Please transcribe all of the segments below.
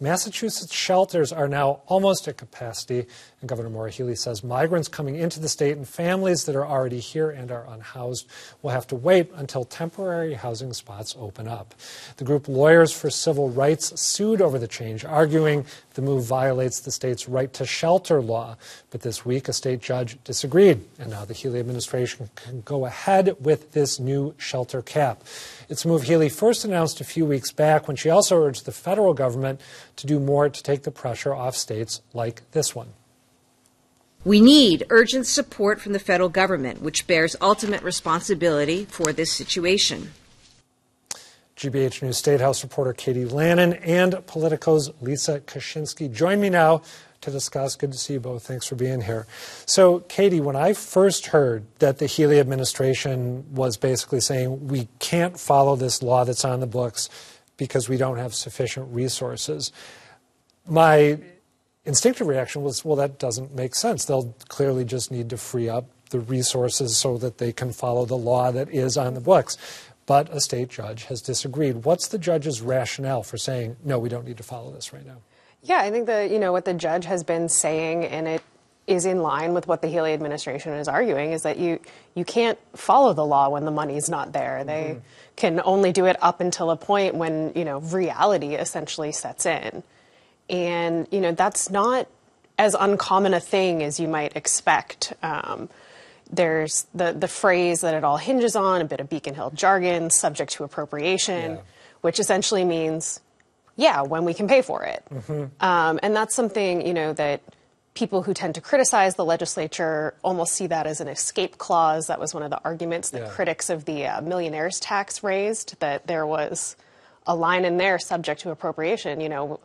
Massachusetts shelters are now almost at capacity, and Governor Maura Healey says migrants coming into the state and families that are already here and are unhoused will have to wait until temporary housing spots open up. The group Lawyers for Civil Rights sued over the change, arguing the move violates the state's right to shelter law. But this week, a state judge disagreed, and now the Healey administration can go ahead with this new shelter cap. It's a move Healey first announced a few weeks back when she also urged the federal government to do more to take the pressure off states like this one. We need urgent support from the federal government, which bears ultimate responsibility for this situation. GBH News State House reporter Katie Lannan and Politico's Lisa Kashinsky join me now to discuss. Good to see you both. Thanks for being here. So, Katie, when I first heard that the Healey administration was basically saying we can't follow this law that's on the books because we don't have sufficient resources, my instinctive reaction was, well, that doesn't make sense. They'll clearly just need to free up the resources so that they can follow the law that is on the books. But a state judge has disagreed. What's the judge's rationale for saying, no, we don't need to follow this right now? Yeah, I think that you know what the judge has been saying, and it is in line with what the Healey administration is arguing, is that you you can't follow the law when the money's not there. They mm-hmm. can only do it up until a point when you know reality essentially sets in, and you know that's not as uncommon a thing as you might expect. Um, there's the the phrase that it all hinges on, a bit of Beacon Hill jargon, subject to appropriation, yeah. which essentially means yeah, when we can pay for it. Mm-hmm. Um, and that's something, you know, that people who tend to criticize the legislature almost see that as an escape clause. That was one of the arguments that yeah. critics of the uh, millionaires tax raised, that there was a line in there subject to appropriation. You know,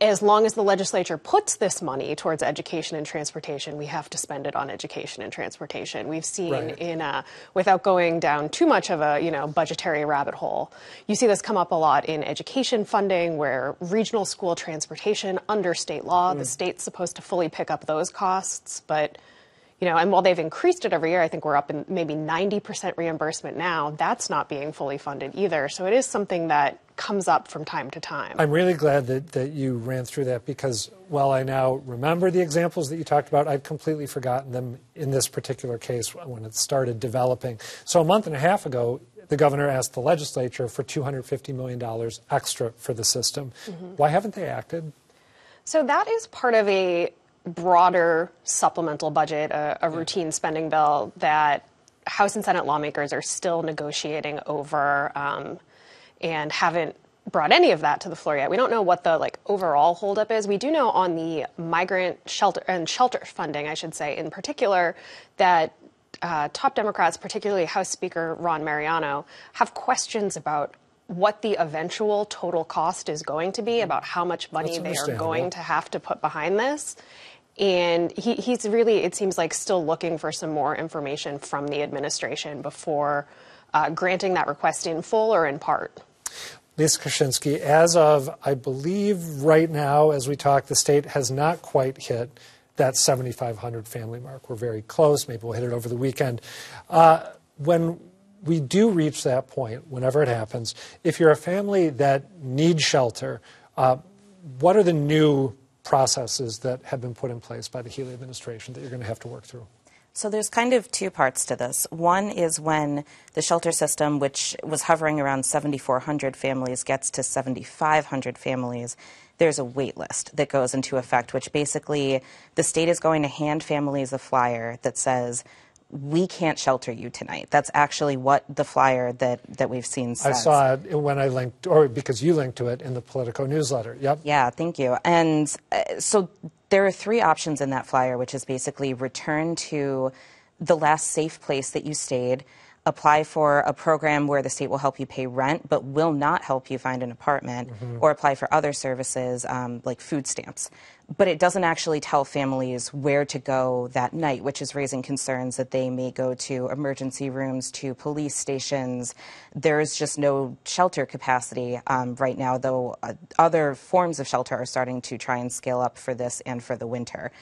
as long as the legislature puts this money towards education and transportation, we have to spend it on education and transportation. We've seen right. in a, without going down too much of a you know budgetary rabbit hole, you see this come up a lot in education funding, where regional school transportation under state law, mm. the state's supposed to fully pick up those costs, but you know, and while they've increased it every year, I think we're up in maybe 90% reimbursement now. That's not being fully funded either. So it is something that comes up from time to time. I'm really glad that, that you ran through that because while I now remember the examples that you talked about, I've completely forgotten them in this particular case when it started developing. So a month and a half ago, the governor asked the legislature for $250 million extra for the system. Mm-hmm. Why haven't they acted? So that is part of a broader supplemental budget, a, a routine spending bill that House and Senate lawmakers are still negotiating over um, and haven't brought any of that to the floor yet. We don't know what the like overall holdup is. We do know on the migrant shelter and shelter funding, I should say, in particular, that uh, top Democrats, particularly House Speaker Ron Mariano, have questions about what the eventual total cost is going to be, about how much money they are going to have to put behind this. And he, he's really, it seems like, still looking for some more information from the administration before uh, granting that request in full or in part. Lisa Kashinsky, as of, I believe, right now, as we talk, the state has not quite hit that 7,500 family mark. We're very close. Maybe we'll hit it over the weekend. Uh, when we do reach that point, whenever it happens, if you're a family that needs shelter, uh, what are the new processes that have been put in place by the Healey administration that you're going to have to work through? So there's kind of two parts to this. One is when the shelter system, which was hovering around 7,400 families, gets to 7,500 families, there's a wait list that goes into effect, which basically the state is going to hand families a flyer that says, we can't shelter you tonight. That's actually what the flyer that, that we've seen says. I saw it when I linked, or because you linked to it in the Politico newsletter. Yep. Yeah, thank you. And uh, so there are three options in that flyer, which is basically return to the last safe place that you stayed, apply for a program where the state will help you pay rent but will not help you find an apartment, mm-hmm. or apply for other services um, like food stamps. But it doesn't actually tell families where to go that night, which is raising concerns that they may go to emergency rooms, to police stations. There is just no shelter capacity um, right now, though uh, other forms of shelter are starting to try and scale up for this and for the winter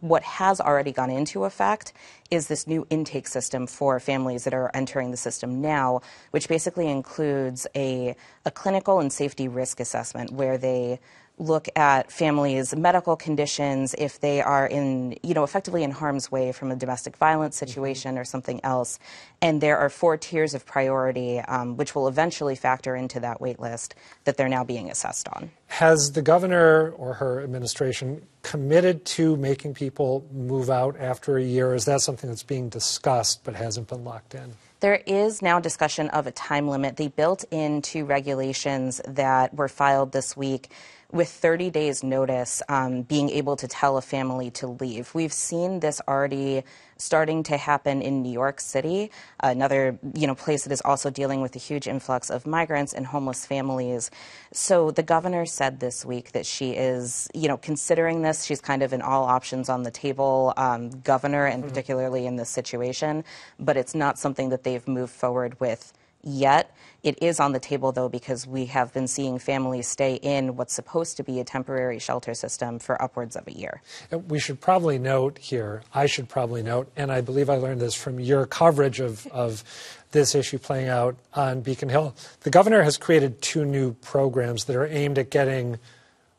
what has already gone into effect is this new intake system for families that are entering the system now, which basically includes a, a clinical and safety risk assessment where they look at families' medical conditions, if they are in, you know, effectively in harm's way from a domestic violence situation or something else. And there are four tiers of priority, um, which will eventually factor into that wait list that they're now being assessed on. Has the governor or her administration committed to making people move out after a year? Is that something that's being discussed but hasn't been locked in? There is now discussion of a time limit. They built into regulations that were filed this week with 30 days notice um, being able to tell a family to leave. We've seen this already starting to happen in New York City, another you know place that is also dealing with a huge influx of migrants and homeless families. So the governor said this week that she is you know considering this. She's kind of an all options on the table um, governor, and mm-hmm. particularly in this situation, but it's not something that they've moved forward with yet. It is on the table, though, because we have been seeing families stay in what's supposed to be a temporary shelter system for upwards of a year. Uh, we should probably note here, I should probably note, and I believe I learned this from your coverage of, of this issue playing out on Beacon Hill. The governor has created two new programs that are aimed at getting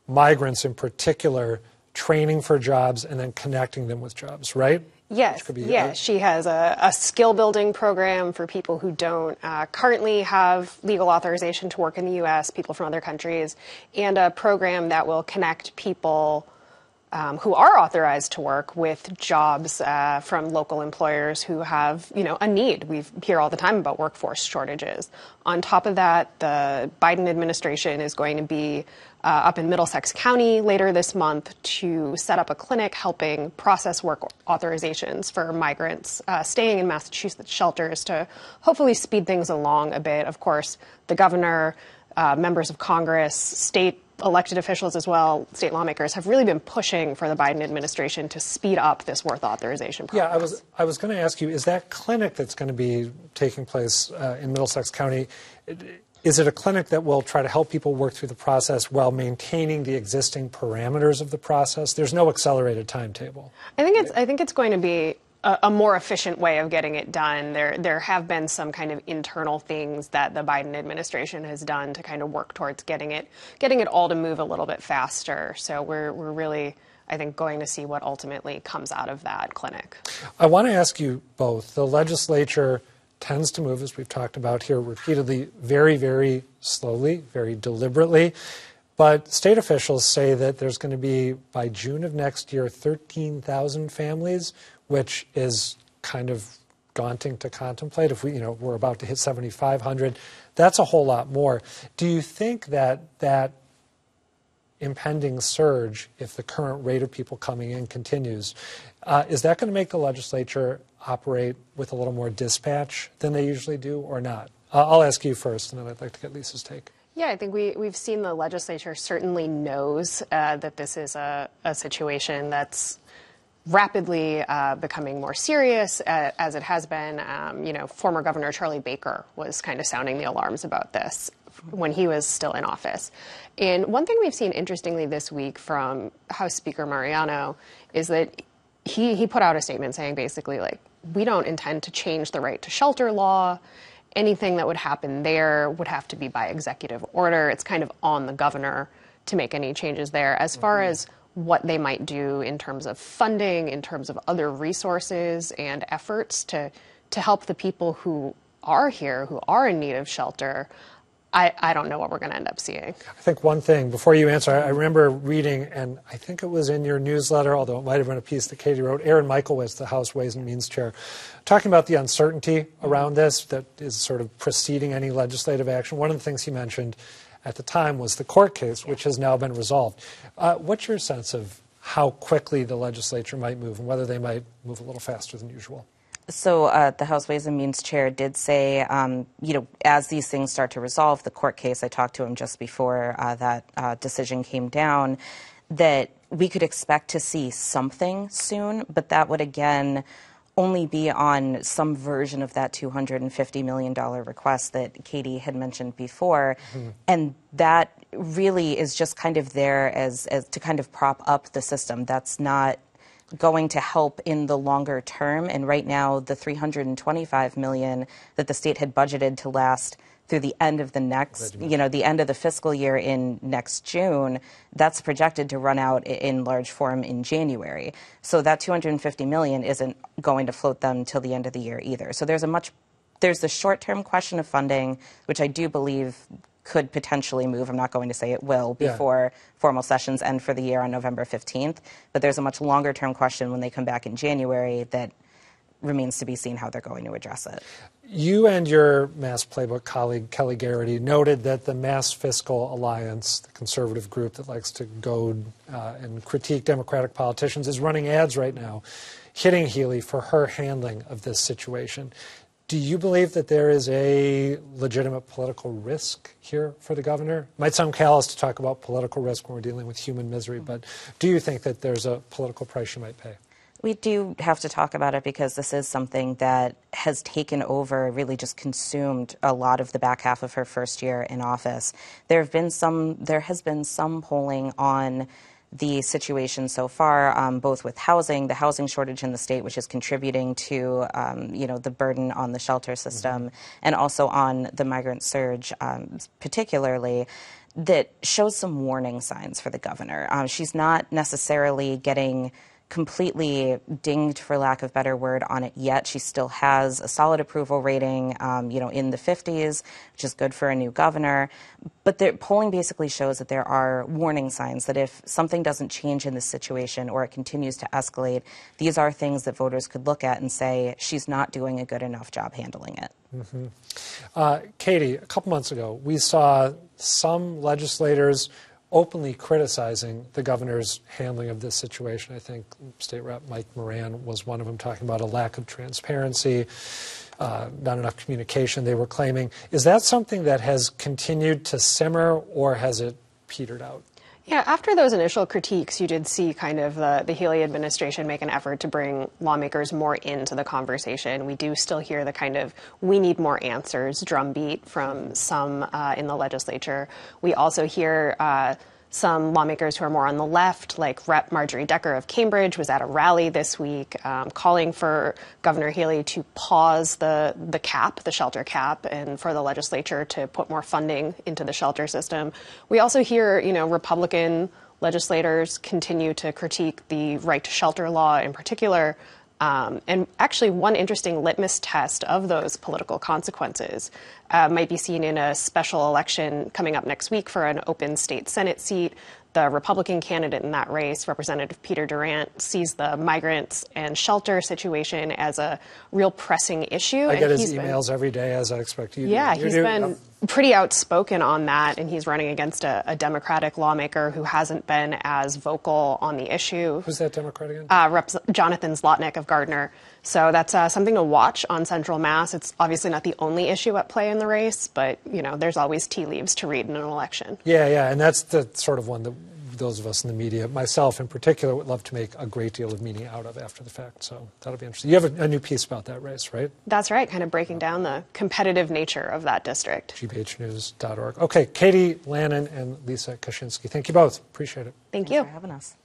migrants in particular training for jobs and then connecting them with jobs, right? Yes, yes. She has a, a, skill building program for people who don't uh, currently have legal authorization to work in the U.S., people from other countries, and a program that will connect people um, who are authorized to work with jobs uh, from local employers who have, you know, a need. We hear all the time about workforce shortages. On top of that, the Biden administration is going to be uh, up in Middlesex County later this month to set up a clinic helping process work authorizations for migrants uh, staying in Massachusetts shelters to hopefully speed things along a bit. Of course, the governor, uh, members of Congress, state elected officials as well, state lawmakers, have really been pushing for the Biden administration to speed up this worth authorization process. Yeah, I was I was going to ask you: Is that clinic that's going to be taking place uh, in Middlesex County? Is it a clinic that will try to help people work through the process while maintaining the existing parameters of the process? There's no accelerated timetable. I think it's I think it's going to be a, a, more efficient way of getting it done. There, there have been some kind of internal things that the Biden administration has done to kind of work towards getting it, getting it all to move a little bit faster. So we're, we're really, I think, going to see what ultimately comes out of that clinic. I want to ask you both. The legislature tends to move, as we've talked about here repeatedly, very, very slowly, very deliberately. But state officials say that there's going to be, by June of next year, 13,000 families which is kind of daunting to contemplate. If we, you know, we're about to hit 7,500, that's a whole lot more. Do you think that that impending surge, if the current rate of people coming in continues, uh, is that going to make the legislature operate with a little more dispatch than they usually do, or not? Uh, I'll ask you first, and then I'd like to get Lisa's take. Yeah, I think we, we've seen the legislature certainly knows uh, that this is a, a situation that's rapidly uh, becoming more serious uh, as it has been. Um, you know, former Governor Charlie Baker was kind of sounding the alarms about this when he was still in office. And one thing we've seen interestingly this week from House Speaker Mariano is that he, he put out a statement saying basically, like, we don't intend to change the right to shelter law. Anything that would happen there would have to be by executive order. It's kind of on the governor to make any changes there. As far mm-hmm. as what they might do in terms of funding, in terms of other resources and efforts to, to help the people who are here, who are in need of shelter. I, I don't know what we're going to end up seeing. I think one thing, before you answer, I remember reading, and I think it was in your newsletter, although it might have been a piece that Katie wrote, Aaron Michlewitz, the House Ways and Means Chair, talking about the uncertainty around this that is sort of preceding any legislative action. One of the things he mentioned at the time was the court case, which has now been resolved. Uh, what's your sense of how quickly the legislature might move and whether they might move a little faster than usual? So uh, the House Ways and Means chair did say, um, you know, as these things start to resolve, the court case, I talked to him just before uh, that uh, decision came down, that we could expect to see something soon, but that would again only be on some version of that $250 million request that Katie had mentioned before. Mm-hmm. And that really is just kind of there as, as to kind of prop up the system. That's not going to help in the longer term. And right now, the 325 million that the state had budgeted to last through the end of the next, you know, the end of the fiscal year in next June, that's projected to run out in large form in January. So that 250 million isn't going to float them till the end of the year either. So there's a much there's the short-term question of funding, which I do believe could potentially move. I'm not going to say it will Yeah. before formal sessions end for the year on November 15th, but there's a much longer-term question when they come back in January that remains to be seen how they're going to address it. You and your Mass Playbook colleague, Kelly Garrity, noted that the Mass Fiscal Alliance, the conservative group that likes to goad uh, and critique Democratic politicians, is running ads right now hitting Healey for her handling of this situation. Do you believe that there is a legitimate political risk here for the governor? It Might sound callous to talk about political risk when we're dealing with human misery, but do you think that there's a political price she might pay? We do have to talk about it because this is something that has taken over, really just consumed a lot of the back half of her first year in office. There have been some, there has been some polling on the situation so far, um, both with housing, the housing shortage in the state, which is contributing to um, you know the burden on the shelter system, and also on the migrant surge, um, particularly. That shows some warning signs for the governor. Um, she's not necessarily getting completely dinged, for lack of better word, on it yet. She still has a solid approval rating, um, you know, in the 50s, which is good for a new governor. But the polling basically shows that there are warning signs that if something doesn't change in this situation or it continues to escalate, these are things that voters could look at and say she's not doing a good enough job handling it. Uh, Katie, a couple months ago, we saw some legislators openly criticizing the governor's handling of this situation. I think State Rep Mike Moran was one of them, talking about a lack of transparency, uh, not enough communication, they were claiming. Is that something that has continued to simmer, or has it petered out? Yeah, after those initial critiques, you did see kind of the, the Healey administration make an effort to bring lawmakers more into the conversation. We do still hear the kind of we need more answers drumbeat from some uh, in the legislature. We also hear uh, some lawmakers who are more on the left, like Rep. Marjorie Decker of Cambridge, was at a rally this week um, calling for Governor Healey to pause the, the cap, the shelter cap, and for the legislature to put more funding into the shelter system. We also hear, you know, Republican legislators continue to critique the right to shelter law in particular. Um, and actually, one interesting litmus test of those political consequences uh, might be seen in a special election coming up next week for an open state Senate seat. The Republican candidate in that race, Representative Peter Durant, sees the migrants and shelter situation as a real pressing issue. I and get his he's been- emails every day, as I expect you to. yeah, he's been pretty outspoken on that, and he's running against a, a Democratic lawmaker who hasn't been as vocal on the issue. Who's that Democrat again? Uh, Rep. Jonathan Zlotnik of Gardner. So that's uh, something to watch on Central Mass. It's obviously not the only issue at play in the race, but you know, there's always tea leaves to read in an election. Yeah, yeah, and that's the sort of one that those of us in the media, myself in particular, would love to make a great deal of meaning out of after the fact. So that'll be interesting. You have a, a new piece about that race, right? That's right, kind of breaking down the competitive nature of that district. gbhnews.org. Okay, Katie Lannan and Lisa Kashinsky. Thank you both. Appreciate it. Thank Thanks you. for having us.